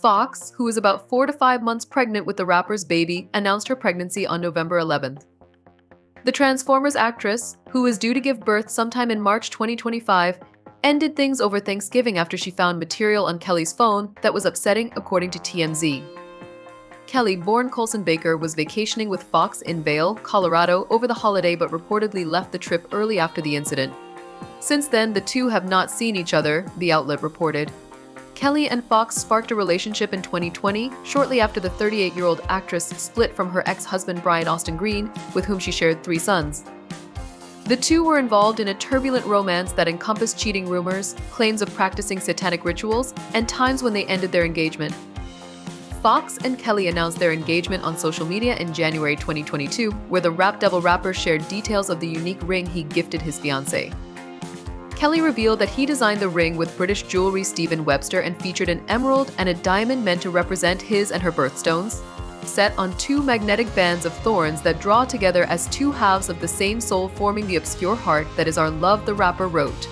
Fox, who was about four to five months pregnant with the rapper's baby, announced her pregnancy on November 11th. The Transformers actress, who was due to give birth sometime in March 2025, ended things over Thanksgiving after she found material on Kelly's phone that was upsetting, according to TMZ. Kelly, born Colson Baker, was vacationing with Fox in Vail, Colorado over the holiday but reportedly left the trip early after the incident. Since then, the two have not seen each other, the outlet reported. Kelly and Fox sparked a relationship in 2020, shortly after the 38 year old actress split from her ex husband Brian Austin Green, with whom she shared three sons. The two were involved in a turbulent romance that encompassed cheating rumors, claims of practicing satanic rituals, and times when they ended their engagement. Fox and Kelly announced their engagement on social media in January 2022, where the Rap Devil rapper shared details of the unique ring he gifted his fiancée. Kelly revealed that he designed the ring with British jewelry Stephen Webster and featured an emerald and a diamond meant to represent his and her birthstones, set on two magnetic bands of thorns that draw together as two halves of the same soul forming the obscure heart that is our love, the rapper wrote.